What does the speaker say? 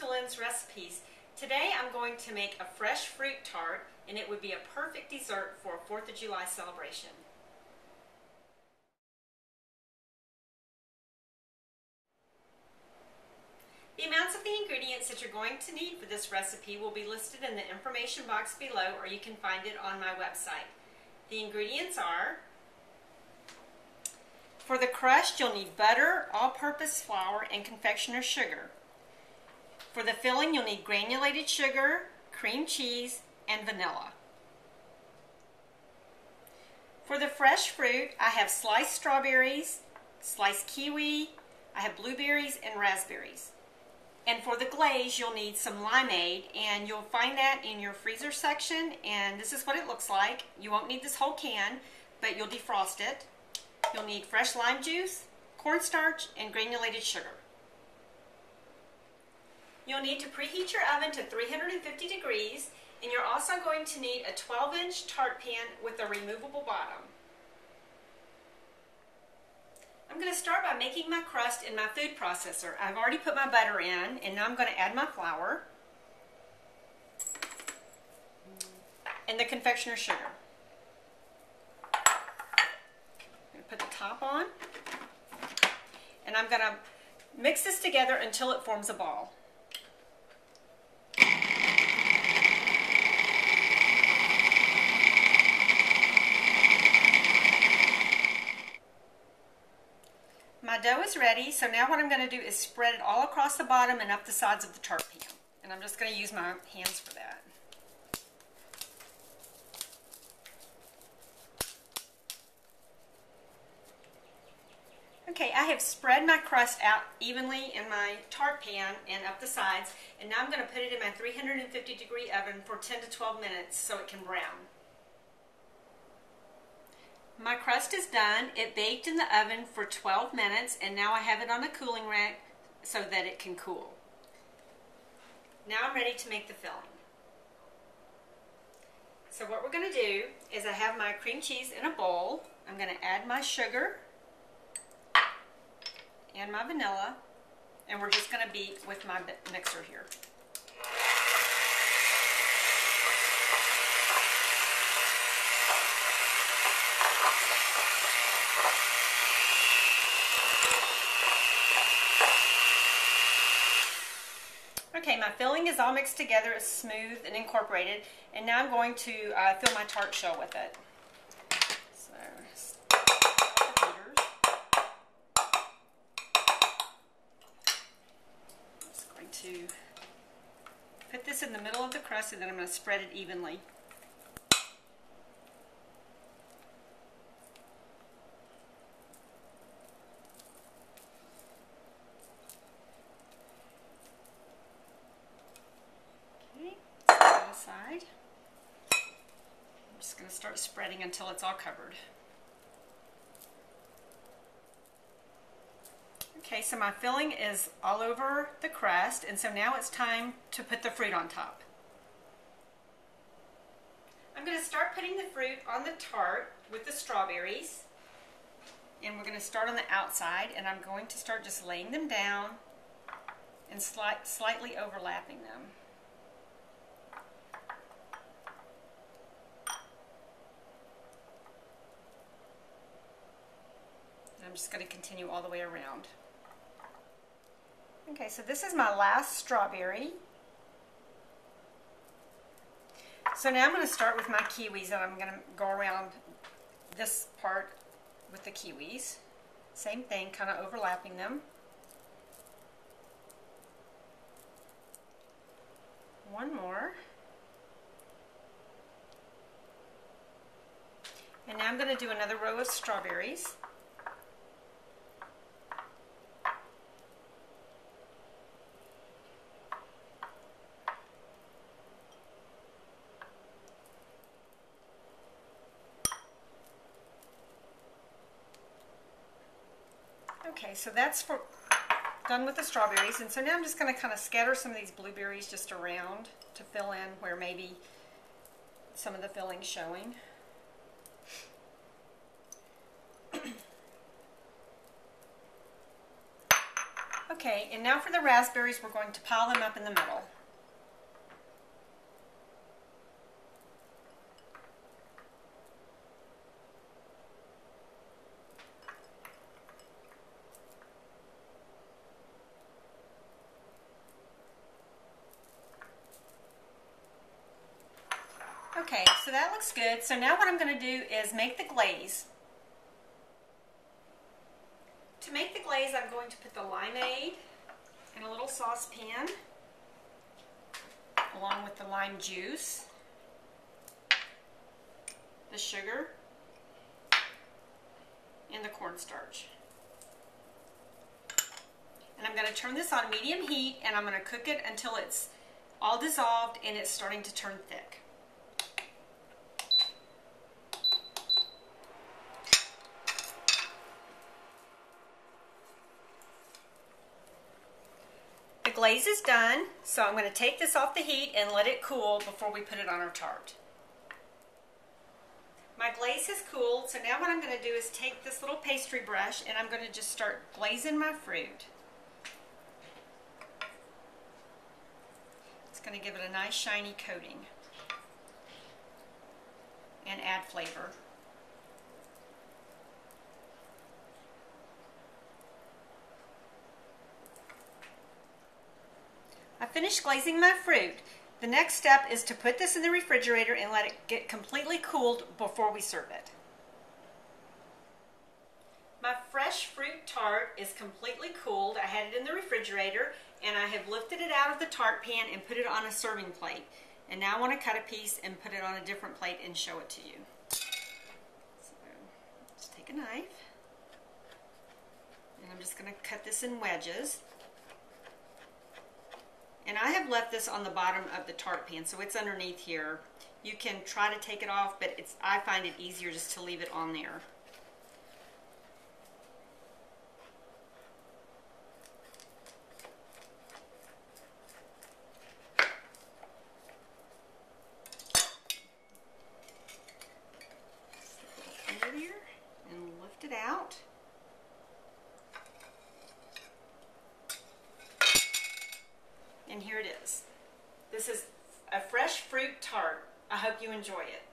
to Lynn's Recipes. Today I'm going to make a fresh fruit tart and it would be a perfect dessert for a 4th of July celebration. The amounts of the ingredients that you're going to need for this recipe will be listed in the information box below or you can find it on my website. The ingredients are for the crust, you'll need butter, all-purpose flour, and confectioner's sugar. For the filling, you'll need granulated sugar, cream cheese, and vanilla. For the fresh fruit, I have sliced strawberries, sliced kiwi, I have blueberries, and raspberries. And for the glaze, you'll need some limeade, and you'll find that in your freezer section, and this is what it looks like. You won't need this whole can, but you'll defrost it. You'll need fresh lime juice, cornstarch, and granulated sugar. You'll need to preheat your oven to 350 degrees, and you're also going to need a 12-inch tart pan with a removable bottom. I'm going to start by making my crust in my food processor. I've already put my butter in, and now I'm going to add my flour and the confectioner's sugar. I'm going to put the top on. And I'm going to mix this together until it forms a ball. Dough is ready, so now what I'm going to do is spread it all across the bottom and up the sides of the tart pan. And I'm just going to use my hands for that. Okay, I have spread my crust out evenly in my tart pan and up the sides, and now I'm going to put it in my 350 degree oven for 10 to 12 minutes so it can brown. My crust is done. It baked in the oven for 12 minutes, and now I have it on a cooling rack so that it can cool. Now I'm ready to make the filling. So what we're going to do is I have my cream cheese in a bowl. I'm going to add my sugar and my vanilla, and we're just going to beat with my mixer here. Okay, my filling is all mixed together. It's smooth and incorporated. And now I'm going to uh, fill my tart shell with it. So, I'm just going to put this in the middle of the crust and then I'm going to spread it evenly. Okay, aside. I'm just going to spreading until it's all covered. Okay, so my filling is all over the crust, and so now it's time to put the fruit on top. I'm going to start putting the fruit on the tart with the strawberries. And we're going to start on the outside, and I'm going to start just laying them down and slight, slightly overlapping them. I'm just going to continue all the way around. Okay, so this is my last strawberry. So now I'm going to start with my kiwis and I'm going to go around this part with the kiwis. Same thing, kind of overlapping them. One more. And now I'm going to do another row of strawberries. Okay, so that's for done with the strawberries. And so now I'm just going to kind of scatter some of these blueberries just around to fill in where maybe some of the filling's showing. Okay, and now for the raspberries, we're going to pile them up in the middle. Okay, so that looks good. So now what I'm going to do is make the glaze. To make the glaze, I'm going to put the limeade in a little saucepan along with the lime juice, the sugar, and the cornstarch. And I'm going to turn this on medium heat and I'm going to cook it until it's all dissolved and it's starting to turn thick. Glaze is done, so I'm going to take this off the heat and let it cool before we put it on our tart. My glaze has cooled, so now what I'm going to do is take this little pastry brush and I'm going to just start glazing my fruit. It's going to give it a nice shiny coating and add flavor. I finished glazing my fruit. The next step is to put this in the refrigerator and let it get completely cooled before we serve it. My fresh fruit tart is completely cooled. I had it in the refrigerator and I have lifted it out of the tart pan and put it on a serving plate. And now I want to cut a piece and put it on a different plate and show it to you. So, let's take a knife. And I'm just going to cut this in wedges. And I have left this on the bottom of the tart pan, so it's underneath here. You can try to take it off, but it's I find it easier just to leave it on there. and lift it out. And here it is. This is a fresh fruit tart. I hope you enjoy it.